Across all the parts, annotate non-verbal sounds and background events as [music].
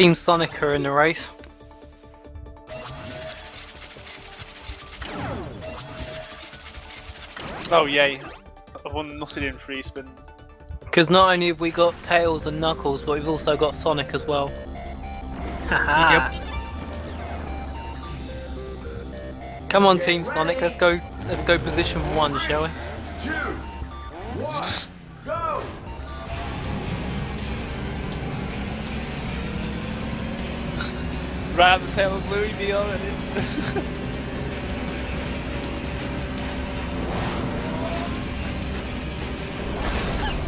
Team Sonic are in the race. Oh yay. I've won nothing in free spins. Because not only have we got Tails and Knuckles, but we've also got Sonic as well. Haha. Come on, Team Sonic, let's go. Let's go position one, shall we? Right on the tail of Bluey me already.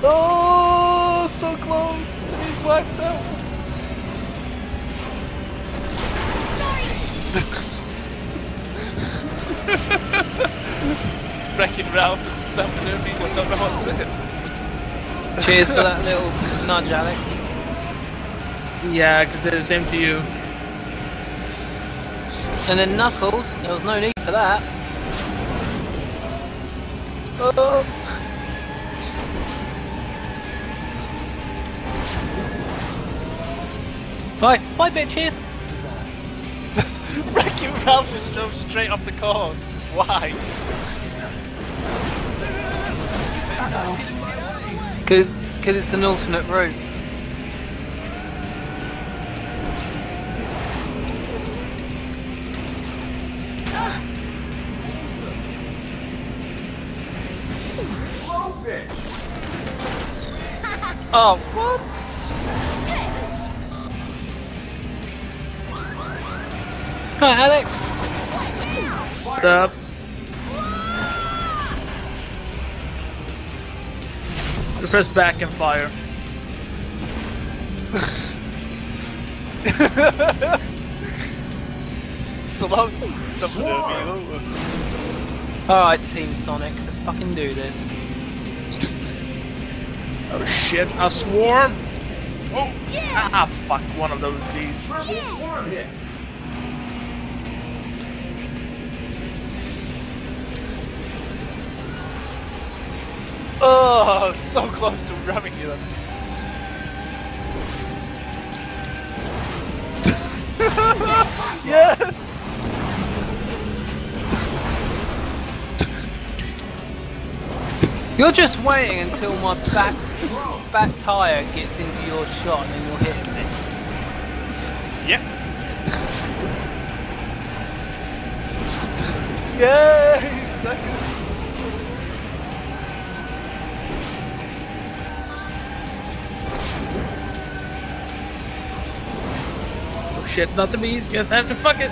oh, so close to being wiped out. [laughs] Wreck-It Ralph and Sam Derby, I don't know what's with it. Cheers for that little nudge, Alex. Yeah, because it is same to you. And then Knuckles, there was no need for that. Oh. Bye, bye, bitches. [laughs] Wreck-It Ralph just drove straight off the course. Why? Because cause it's an alternate route. Oh, what? Hi, Alex. Stop. Press back and fire. [laughs] So long. Sam Derby over. Alright, Team Sonic, let's fucking do this. Oh shit, a swarm! Oh, Yeah. ah, fuck, one of those D's. Triple swarm hit! Oh, [laughs] so close to ramming you then. [laughs] yes! You're just waiting until my back back tire gets into your shot and then you'll hit me. Yep. Yay! Second. Oh shit, not the bees. Guess I have to fuck it.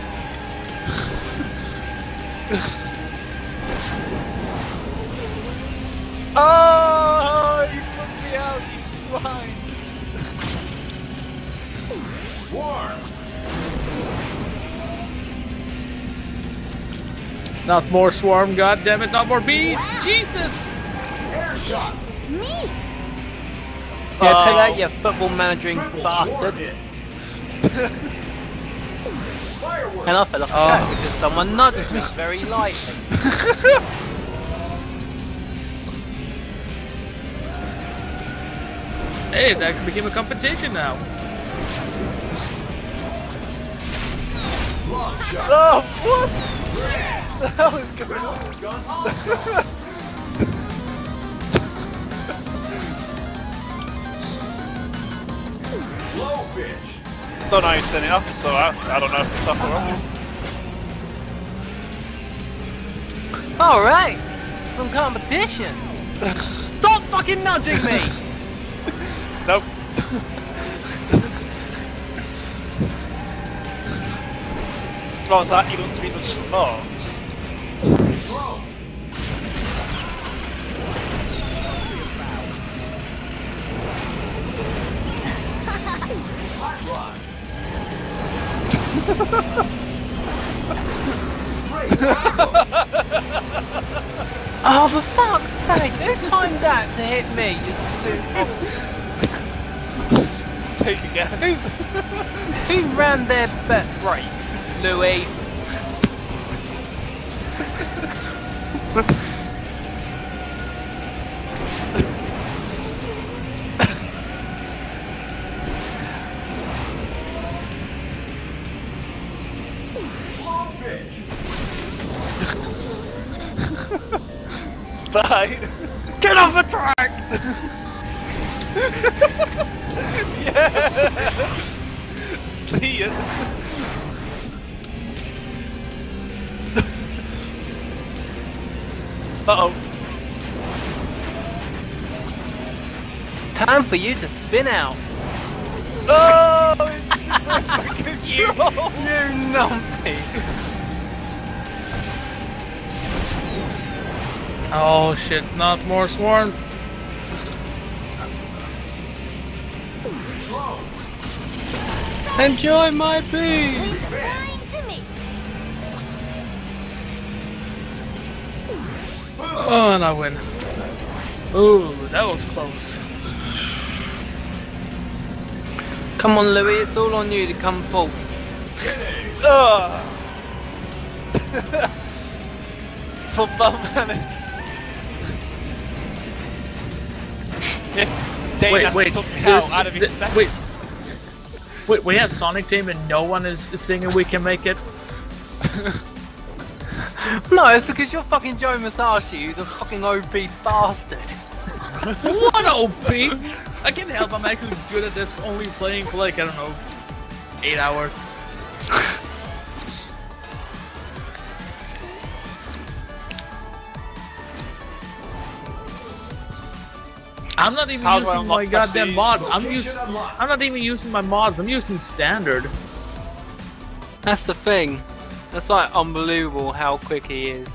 Oh, you took me out, you swine! Swarm! Not more swarm, god damn it, not more bees! Jesus! Air shot! Yeah, take that, Oh. you football managing Triple bastard. swarm hit! Firework! [laughs] And I fell off the Oh. because someone nudged me very lightly. [laughs] Hey, it actually became a competition now. Oh, what? the hell is going on? It's gone off! Blowfish! Don't know how you turn it off, so I, I don't know if it's off or on. Alright, some competition. [laughs] Stop fucking nudging me! [laughs] Nope. What was that? You want to be nudged some more? Control! Hot rod! Great! Oh, for fuck's sake, who timed that to hit me, you super... [laughs] Luke again. Who ran their bet right, Louis? Bye. Get off the track! [laughs] [laughs] yeah. See ya. Uh oh. Time for you to spin out. Oh, it's [laughs] reversed my control. You you numpty. Oh shit, not more swarm. Enjoy my bees. Who's lying to me? Oh, and I win. Ooh, that was close. Come on, Louis. It's all on you to come full. Ugh. [laughs] For fun, [laughs] Dana wait, wait, took this- out of th- wait, we have Sonic Team and no one is singing "We Can Make It." [laughs] No, it's because you're fucking Joe Musashi, who's a fucking OP bastard. [laughs] what OP? I can't help. I'm actually good at this. Only playing for like I don't know, eight hours. [laughs] I'm not even How using my goddamn mods. I'm using. I'm not even using my mods. I'm using standard. That's the thing. That's like unbelievable how quick he is.